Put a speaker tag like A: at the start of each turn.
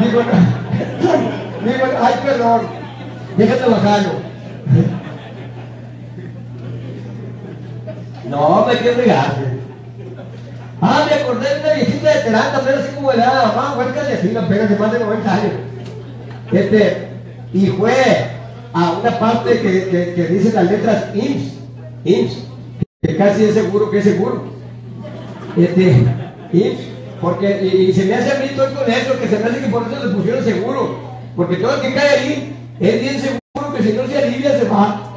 A: Digo, digo, ay, perdón, déjate bajarlo. No, me quiero regaste. Ah, me acordé de una viejita de Terán, también así como de la mamá, huércale así, la pega de más de 90 años. Este, y fue a una parte que, que, que dice las letras IMSS, IMSS, que casi es seguro que es seguro. Este, IMSS, porque, y, se me hace a mí todo con eso, que se me hace que por eso le pusieron seguro, porque todo el que cae ahí es bien seguro que si no se alivia se va.